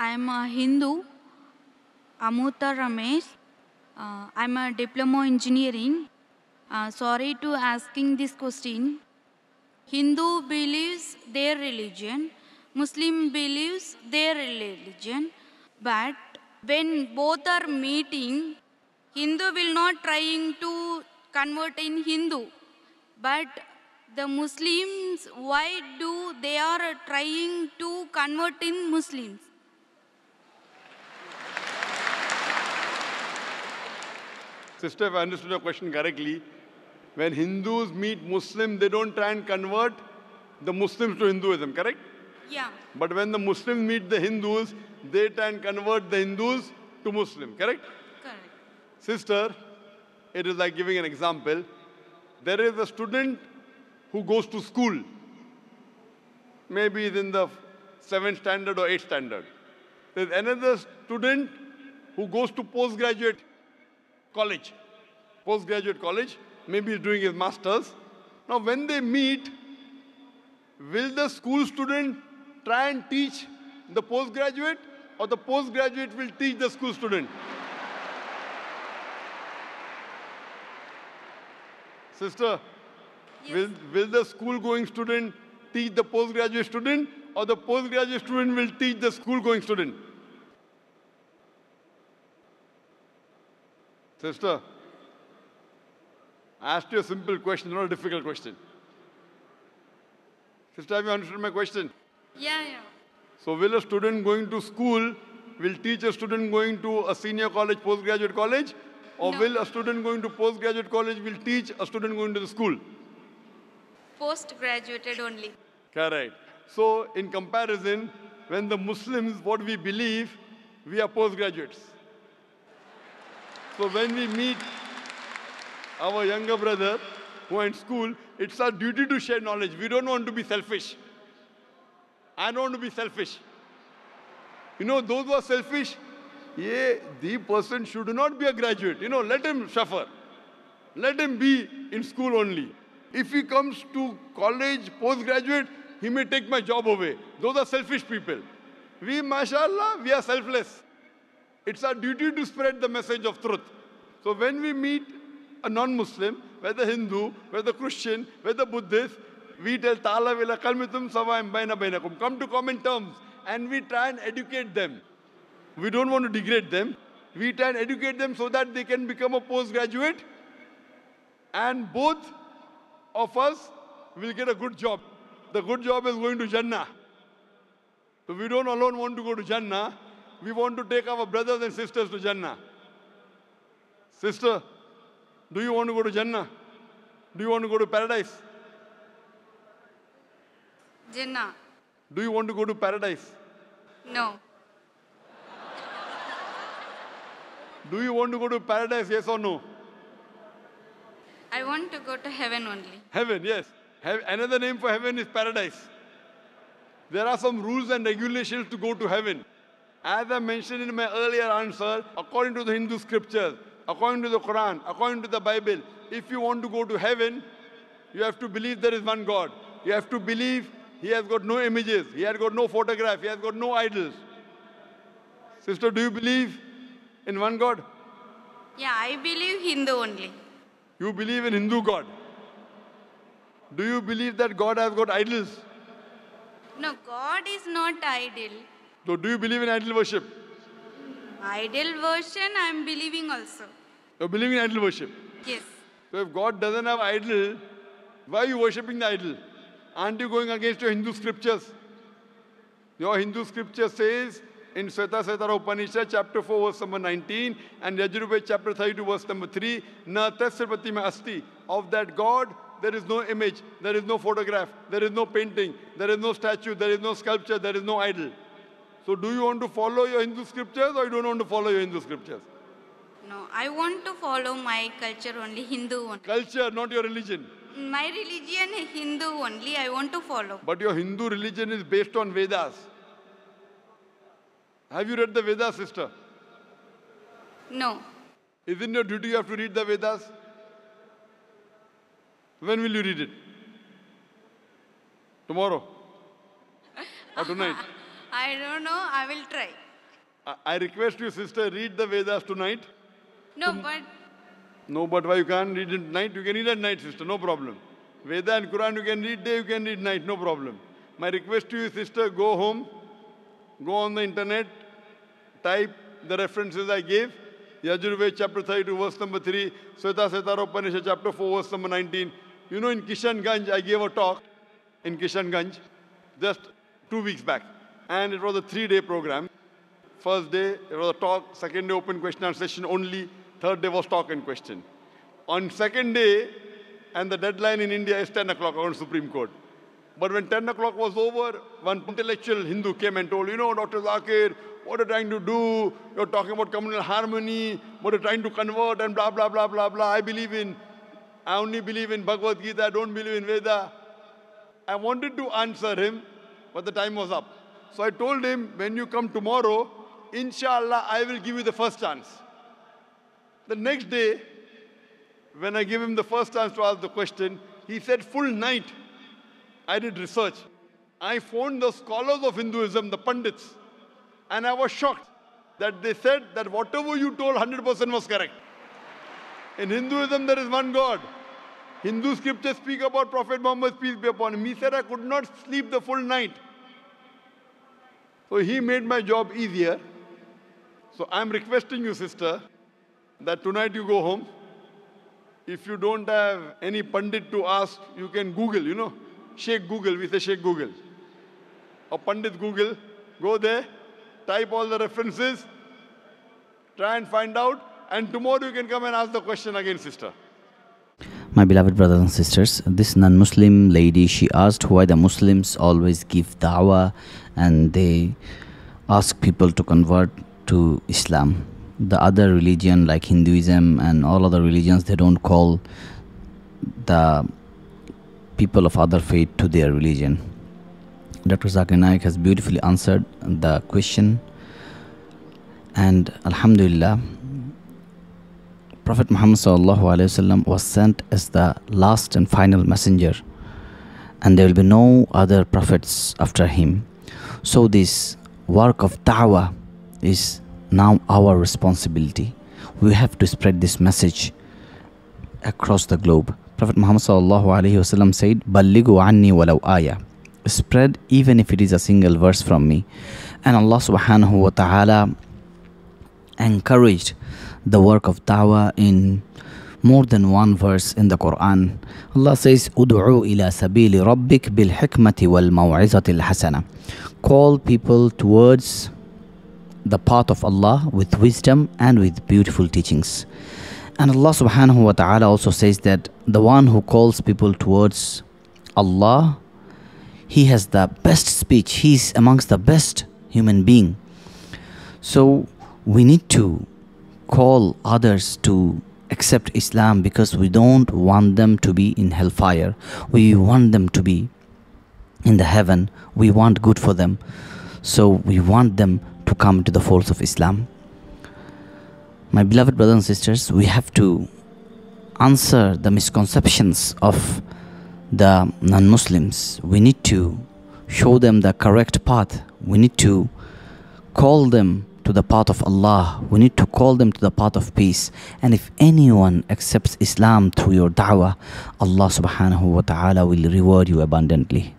I am a Hindu, Amuta Ramesh. Uh, I'm a diploma engineering. Uh, sorry to asking this question. Hindu believes their religion, Muslim believes their religion, but when both are meeting, Hindu will not trying to convert in Hindu, but the Muslims, why do they are trying to convert in Muslims? Sister, if I understood your question correctly, when Hindus meet Muslims, they don't try and convert the Muslims to Hinduism, correct? Yeah. But when the Muslims meet the Hindus, they try and convert the Hindus to Muslim, correct? Correct. Sister, it is like giving an example. There is a student who goes to school. Maybe he's in the seventh standard or eighth standard. There's another student who goes to postgraduate college. Postgraduate college. Maybe he's doing his master's. Now, when they meet, will the school student try and teach the postgraduate or the postgraduate will teach the school student? Sister, will, will the school going student teach the postgraduate student or the postgraduate student will teach the school going student? Sister, I asked you a simple question, not a difficult question. Sister, have you understood my question? Yeah, yeah. So will a student going to school will teach a student going to a senior college, postgraduate college? Or No. will a student going to postgraduate college will teach a student going to the school? Post graduated only. Correct. So in comparison, when the Muslims, what we believe, we are postgraduates. So when we meet our younger brother who are in school, it's our duty to share knowledge. We don't want to be selfish. I don't want to be selfish. You know, those who are selfish, yeah, the person should not be a graduate. You know, let him suffer. Let him be in school only. If he comes to college, postgraduate, he may take my job away. Those are selfish people. We, mashallah, we are selfless. It's our duty to spread the message of truth. So when we meet a non-Muslim, whether Hindu, whether Christian, whether Buddhist, we tell Ta'ala vila kalmitum savaim baina. Come to common terms. And we try and educate them. We don't want to degrade them. We try and educate them so that they can become a postgraduate. And both of us will get a good job. The good job is going to Jannah. So we don't alone want to go to Jannah. We want to take our brothers and sisters to Jannah. Sister, do you want to go to Jannah? Do you want to go to paradise? Jinnah. Do you want to go to paradise? No. Do you want to go to paradise, yes or no? I want to go to heaven only. Heaven, yes. Hev- another name for heaven is paradise. There are some rules and regulations to go to heaven. As I mentioned in my earlier answer, according to the Hindu scriptures, according to the Quran, according to the Bible, if you want to go to heaven, you have to believe there is one God. You have to believe He has got no images, He has got no photograph, He has got no idols. Sister, do you believe in one God? Yeah, I believe Hindu only. You believe in Hindu God. Do you believe that God has got idols? No, God is not idol. So do you believe in idol worship? Idol worship, I am believing also. You believe in idol worship. Yes. So if God doesn't have idol, why are you worshipping the idol? Aren't you going against your Hindu scriptures? Your Hindu scripture says in Svetasvatara Upanishad, chapter 4, verse number 19, and Yajurved, chapter 32, verse number 3, Na me asti. Of that God, there is no image, there is no photograph, there is no painting, there is no statue, there is no sculpture, there is no idol. So do you want to follow your Hindu scriptures or you don't want to follow your Hindu scriptures? No, I want to follow my culture only, Hindu only. Culture, not your religion. My religion is Hindu only, I want to follow. But your Hindu religion is based on Vedas. Have you read the Vedas, sister? No. Isn't your duty you have to read the Vedas? When will you read it? Tomorrow? Or tonight? I don't know, I will try. I, I request you, sister, read the Vedas tonight. No, but No, but why you can't read it night? You can read at night, sister, no problem. Veda and Quran you can read day, you can read night, no problem. My request to you, sister, go home, go on the internet, type the references I gave. Yajurved chapter 32, verse number 3, Svetasvatara Upanishad chapter 4, verse number 19. You know, in Kishanganj, I gave a talk in Kishanganj just two weeks back. And it was a three day program. First day, it was a talk. Second day, open question and session only. Third day was talk and question. On second day, and the deadline in India is 10 o'clock on Supreme Court. But when 10 o'clock was over, one intellectual Hindu came and told, you know, Dr. Zakir, what are you trying to do? You're talking about communal harmony, what are you trying to convert, and blah, blah, blah, blah, blah. I believe in, I only believe in Bhagavad Gita, I don't believe in Veda. I wanted to answer him, but the time was up. So I told him, when you come tomorrow, inshallah, I will give you the first chance. The next day, when I gave him the first chance to ask the question, he said, full night, I did research. I phoned the scholars of Hinduism, the Pandits, and I was shocked that they said that whatever you told 100% was correct. In Hinduism, there is one God. Hindu scriptures speak about Prophet Muhammad, peace be upon him. He said, I could not sleep the full night. So he made my job easier. So I'm requesting you, sister, that tonight you go home. If you don't have any Pandit to ask, you can Google, you know. Sheikh Google, we say sheikh Google. Or Pandit Google, go there, type all the references, try and find out, and tomorrow you can come and ask the question again, sister. My beloved brothers and sisters, this non Muslim lady she asked why the Muslims always give da'wah and they ask people to convert to Islam. The other religion like Hinduism and all other religions they don't call the people of other faith to their religion. Dr. Zakir Naik has beautifully answered the question and Alhamdulillah Prophet Muhammad was sent as the last and final messenger, and there will be no other prophets after him. So, this work of da'wah is now our responsibility. We have to spread this message across the globe. Prophet Muhammad said, "Ballighu anni walau ayah." Spread even if it is a single verse from me. And Allah subhanahu wa ta'ala encouraged the work of da'wah in more than one verse in the Quran. Allah says, "Ud'u ila sabili rabbik bil hikmati wal maw'izati al hasana." Call people towards the path of Allah with wisdom and with beautiful teachings. And Allah subhanahu wa ta'ala also says that the one who calls people towards Allah, he has the best speech. He's amongst the best human being. So we need to call others to accept Islam because we don't want them to be in hellfire. We want them to be in the heaven. We want good for them. So we want them to come to the fold of Islam. My beloved brothers and sisters, we have to answer the misconceptions of the non Muslims. We need to show them the correct path. We need to call them to the path of Allah. We need to call them to the path of peace. And if anyone accepts Islam through your da'wah, Allah subhanahu wa ta'ala will reward you abundantly.